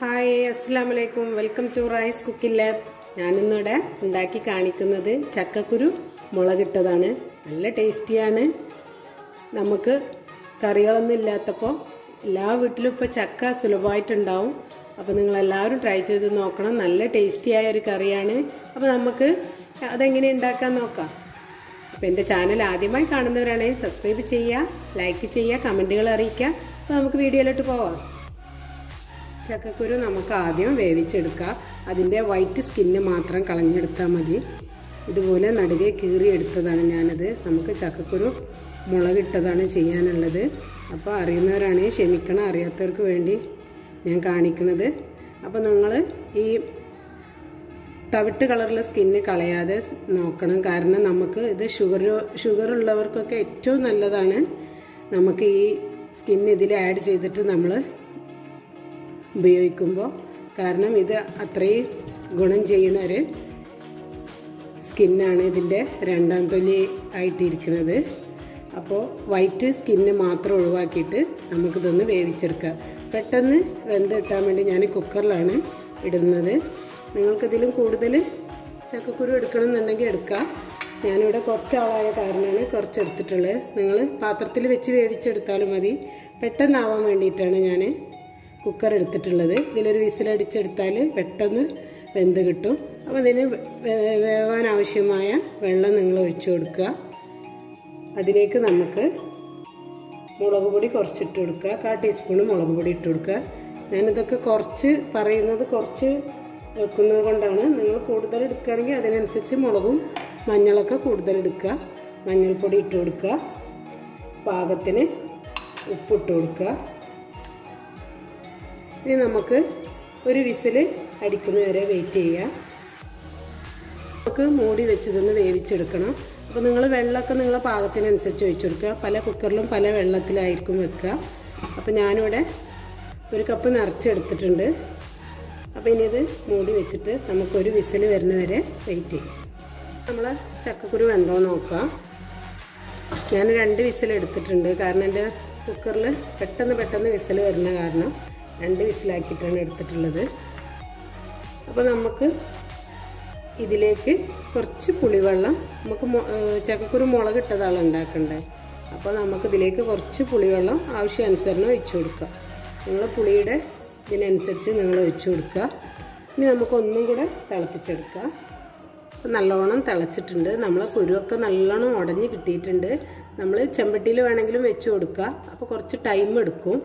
Hi അസ്സാം വലൈക്കും welcome to rice cooking lab. ഞാനിന്നിവിടെ ഉണ്ടാക്കി കാണിക്കുന്നത് ചക്കക്കുരു മുളകിട്ടതാണ്. നല്ല ടേസ്റ്റിയാണ്. നമുക്ക് കറികളൊന്നും ഇല്ലാത്തപ്പോൾ എല്ലാ വീട്ടിലും ഇപ്പോൾ ചക്ക സുലഭമായിട്ടുണ്ടാവും. അപ്പോൾ നിങ്ങളെല്ലാവരും ട്രൈ ചെയ്ത് നോക്കണം. നല്ല ടേസ്റ്റിയായ ഒരു കറിയാണ്. അപ്പോൾ നമുക്ക് അതെങ്ങനെ ഉണ്ടാക്കാൻ നോക്കാം. അപ്പോൾ എന്റെ ചാനൽ ആദ്യമായി കാണുന്നവരാണെങ്കിൽ സബ്സ്ക്രൈബ് ചെയ്യുക ലൈക്ക് ചെയ്യുക കമന്റുകൾ അറിയിക്കുക. അപ്പോൾ നമുക്ക് വീഡിയോയിലോട്ട് പോവാം. ചക്കക്കുരു നമുക്ക് ആദ്യം വേവിച്ചെടുക്കുക. അതിന്റെ വൈറ്റ് സ്കിന്ന് മാത്രം കളഞ്ഞെടുത്താൽ മതി. ഇതുപോലെ നടുകെ കീറിയെടുത്തതാണ് ഞാനത്. നമുക്ക് ചക്കക്കുരു മുളകിട്ടതാണ് ചെയ്യാനുള്ളത്. അപ്പോൾ അറിയുന്നവരാണെങ്കിൽ ക്ഷമിക്കണം. അറിയാത്തവർക്ക് വേണ്ടി ഞാൻ കാണിക്കുന്നത് അപ്പോൾ നിങ്ങൾ ഈ തവിട്ട് കളറുള്ള സ്കിന്ന് കളയാതെ നോക്കണം. കാരണം നമുക്ക് ഇത് ഷുഗർ ഷുഗർ ഉള്ളവർക്കൊക്കെ ഏറ്റവും നല്ലതാണ്. നമുക്ക് ഈ സ്കിൻ ഇതിൽ ആഡ് ചെയ്തിട്ട് നമ്മൾ ഉപയോഗിക്കുമ്പോൾ കാരണം ഇത് അത്രയും ഗുണം ചെയ്യുന്ന ഒരു സ്കിന്നാണ് ഇതിന്റെ രണ്ടാം തൊലി ആയിട്ടിരിക്കുന്നത്. അപ്പോൾ വൈറ്റ് സ്കിന്ന് മാത്രം ഒഴിവാക്കിയിട്ട് നമുക്കിതൊന്ന് വേവിച്ചെടുക്കാം. പെട്ടെന്ന് വെന്ത് കിട്ടാൻ വേണ്ടി ഞാൻ കുക്കറിലാണ് ഇടുന്നത്. നിങ്ങൾക്കിതിലും കൂടുതൽ ചക്കക്കുരു എടുക്കണമെന്നുണ്ടെങ്കിൽ എടുക്കാം. ഞാനിവിടെ കുറച്ച് ആളായ കാരണമാണ് കുറച്ച് എടുത്തിട്ടുള്ളത് നിങ്ങൾ പാത്രത്തിൽ വെച്ച് വേവിച്ചെടുത്താലും മതി. പെട്ടെന്നാവാൻ വേണ്ടിയിട്ടാണ് ഞാൻ കുക്കർ എടുത്തിട്ടുള്ളത്. ഇതിലൊരു വിസിലടിച്ചെടുത്താൽ പെട്ടെന്ന് വെന്ത് കിട്ടും. അപ്പോൾ അതിന് വേവാൻ ആവശ്യമായ വെള്ളം നിങ്ങൾ ഒഴിച്ചു കൊടുക്കുക. അതിലേക്ക് നമുക്ക് മുളക് പൊടി കുറച്ചിട്ട് കൊടുക്കുക. കാ ടീസ്പൂണ് മുളക് പൊടി ഇട്ട് കൊടുക്കുക. ഞാനിതൊക്കെ കുറച്ച് പറയുന്നത് കുറച്ച് വെക്കുന്നത് കൊണ്ടാണ്. നിങ്ങൾ കൂടുതൽ എടുക്കുകയാണെങ്കിൽ അതിനനുസരിച്ച് മുളകും മഞ്ഞളൊക്കെ കൂടുതൽ എടുക്കുക. മഞ്ഞൾപ്പൊടി ഇട്ട് കൊടുക്കുക. പാകത്തിന് ഉപ്പിട്ട് കൊടുക്കുക. ഇനി നമുക്ക് ഒരു വിസിൽ അടിക്കുന്നത് വരെ വെയിറ്റ് ചെയ്യാം. നമുക്ക് മൂടി വെച്ചതൊന്ന് വേവിച്ചെടുക്കണം. അപ്പോൾ നിങ്ങൾ വെള്ളമൊക്കെ നിങ്ങളെ പാകത്തിനനുസരിച്ച് ഒഴിച്ചെടുക്കുക. പല കുക്കറിലും പല വെള്ളത്തിലായിരിക്കും വെക്കുക. അപ്പോൾ ഞാനിവിടെ ഒരു കപ്പ് നിറച്ചെടുത്തിട്ടുണ്ട്. അപ്പോൾ ഇനി ഇത് മൂടി വെച്ചിട്ട് നമുക്കൊരു വിസിൽ വരുന്ന വരെ വെയിറ്റ് ചെയ്യും. നമ്മൾ ചക്കക്കുരു വെന്തോ നോക്കുക. ഞാൻ രണ്ട് വിസിൽ എടുത്തിട്ടുണ്ട്. കാരണം എന്റെ കുക്കറിൽ പെട്ടെന്ന് പെട്ടെന്ന് വിസിൽ വരുന്ന കാരണം രണ്ട് വിസിലാക്കിയിട്ടാണ് എടുത്തിട്ടുള്ളത്. അപ്പോൾ നമുക്ക് ഇതിലേക്ക് കുറച്ച് പുളിവെള്ളം നമുക്ക് ചക്കക്കുരു മുളകിട്ടതാണ് ഉണ്ടാക്കണ്ടേ. അപ്പോൾ നമുക്ക് ഇതിലേക്ക് കുറച്ച് പുളിവെള്ളം ആവശ്യാനുസരണം ഒഴിച്ചു കൊടുക്കുക. നിങ്ങൾ പുളിയുടെ ഇതിനനുസരിച്ച് നിങ്ങൾ ഒഴിച്ചു കൊടുക്കുക. ഇനി നമുക്കൊന്നും കൂടെ തിളപ്പിച്ചെടുക്കുക. അപ്പോൾ നല്ലോണം തിളച്ചിട്ടുണ്ട്. നമ്മൾ കുരുവൊക്കെ നല്ലോണം ഉടഞ്ഞ് കിട്ടിയിട്ടുണ്ട്. നമ്മൾ ചെമ്പട്ടിയിൽ വേണമെങ്കിലും വെച്ച് കൊടുക്കുക. അപ്പോൾ കുറച്ച് ടൈം എടുക്കും.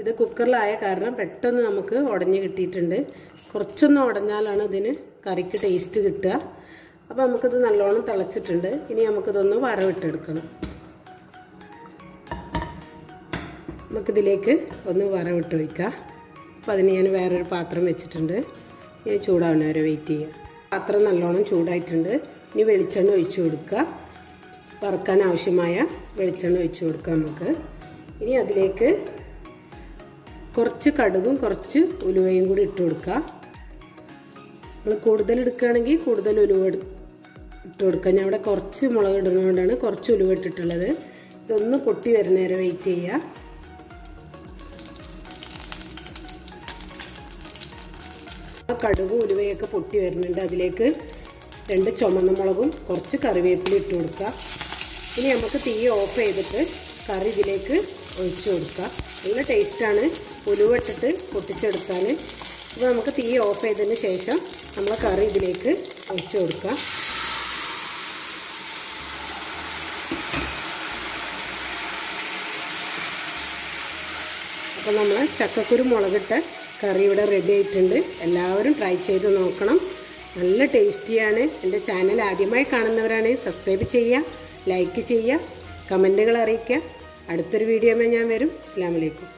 ഇത് കുക്കറിലായ കാരണം പെട്ടെന്ന് നമുക്ക് ഉടഞ്ഞ് കിട്ടിയിട്ടുണ്ട്. കുറച്ചൊന്ന് ഉടഞ്ഞാലാണ് ഇതിന് കറിക്ക് ടേസ്റ്റ് കിട്ടുക. അപ്പോൾ നമുക്കിത് നല്ലോണം തിളച്ചിട്ടുണ്ട്. ഇനി നമുക്കിതൊന്ന് വറവിട്ടെടുക്കണം. നമുക്കിതിലേക്ക് ഒന്ന് വറവിട്ട് വയ്ക്കാം അപ്പോൾ അതിന് ഞാൻ വേറൊരു പാത്രം വെച്ചിട്ടുണ്ട്. ഞാൻ ചൂടാവുന്ന വരെ വെയിറ്റ് ചെയ്യുക പാത്രം നല്ലോണം ചൂടായിട്ടുണ്ട്. ഇനി വെളിച്ചെണ്ണ ഒഴിച്ചു കൊടുക്കുക. വറുക്കാൻ ആവശ്യമായ വെളിച്ചെണ്ണ ഒഴിച്ചു കൊടുക്കുക നമുക്ക്. ഇനി അതിലേക്ക് കുറച്ച് കടുകും കുറച്ച് ഉലുവയും കൂടി ഇട്ട് കൊടുക്കുക. നമ്മൾ കൂടുതൽ എടുക്കുകയാണെങ്കിൽ കൂടുതൽ ഉലുവ ഇട്ട് കൊടുക്കുക. ഞാൻ ഇവിടെ കുറച്ച് മുളക് ഇടുന്നതുകൊണ്ടാണ് കുറച്ച് ഉലുവ ഇട്ടിട്ടുള്ളത്. ഇതൊന്ന് പൊട്ടി വരുന്ന വരെ വെയിറ്റ് ചെയ്യുക. കടുകും ഉലുവയൊക്കെ പൊട്ടി വരുന്നുണ്ട്. അതിലേക്ക് രണ്ട് ചുമന്ന മുളകും കുറച്ച് കറിവേപ്പില ഇട്ട് കൊടുക്കുക. ഇനി നമുക്ക് തീ ഓഫ് ചെയ്തിട്ട് കറി ഇതിലേക്ക് ഒഴിച്ചു കൊടുക്കുക. നല്ല ടേസ്റ്റാണ് ഉലുവിട്ടിട്ട് പൊട്ടിച്ചെടുത്താൽ ഇത് നമുക്ക് തീ ഓഫ് ചെയ്തതിന് ശേഷം നമ്മൾ കറി ഇതിലേക്ക് ഒഴിച്ച് കൊടുക്കുക. അപ്പോൾ നമ്മൾ ചക്കക്കുരു മുളകിട്ട കറി ഇവിടെ റെഡി ആയിട്ടുണ്ട്. എല്ലാവരും ട്രൈ ചെയ്ത് നോക്കണം. നല്ല ടേസ്റ്റിയാണ് എന്റെ ചാനൽ ആദ്യമായി കാണുന്നവരാണെങ്കിൽ സബ്സ്ക്രൈബ് ചെയ്യുക ലൈക്ക് ചെയ്യുക കമന്റുകൾ അറിയിക്കുക. അടുത്തൊരു വീഡിയോമേ ഞാൻ വരും. അസ്സാം വലൈക്കും